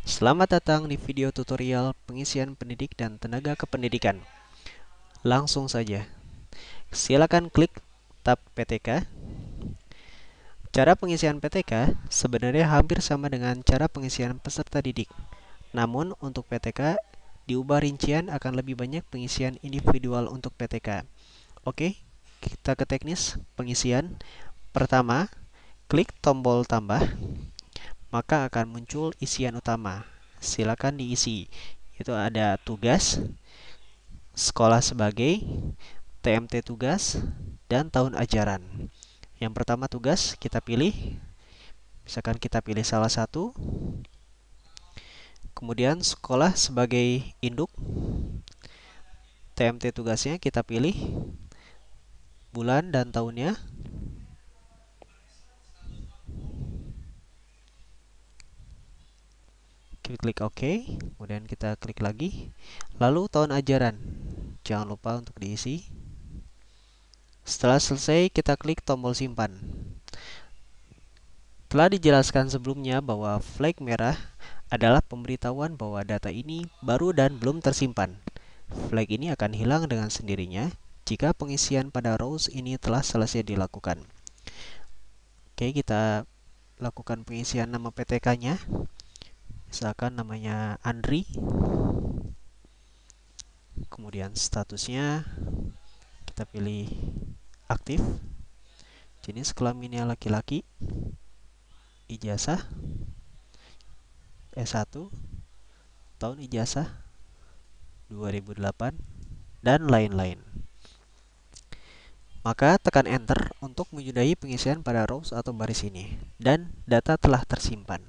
Selamat datang di video tutorial pengisian pendidik dan tenaga kependidikan. Langsung saja. Silakan klik tab PTK. Cara pengisian PTK sebenarnya hampir sama dengan cara pengisian peserta didik. Namun untuk PTK diubah rincian akan lebih banyak pengisian individual untuk PTK. Oke, kita ke teknis pengisian. Pertama, klik tombol tambah maka akan muncul isian utama. Silakan diisi. Itu ada tugas, sekolah sebagai, TMT tugas, dan tahun ajaran. Yang pertama tugas kita pilih. Misalkan kita pilih salah satu. Kemudian sekolah sebagai induk. TMT tugasnya kita pilih bulan dan tahunnya klik OK kemudian kita klik lagi. Lalu tahun ajaran. Jangan lupa untuk diisi. Setelah selesai kita klik tombol simpan. Telah dijelaskan sebelumnya bahwa flag merah adalah pemberitahuan bahwa data ini baru dan belum tersimpan. Flag ini akan hilang dengan sendirinya jika pengisian pada rows ini telah selesai dilakukan. Oke kita lakukan pengisian nama PTK nya misalkan namanya Andri. Kemudian statusnya kita pilih aktif. Jenis kelaminnya laki-laki. Ijazah. S1 tahun ijazah. 2008 dan lain-lain. Maka tekan enter untuk menyudahi pengisian pada rows atau baris ini. Dan data telah tersimpan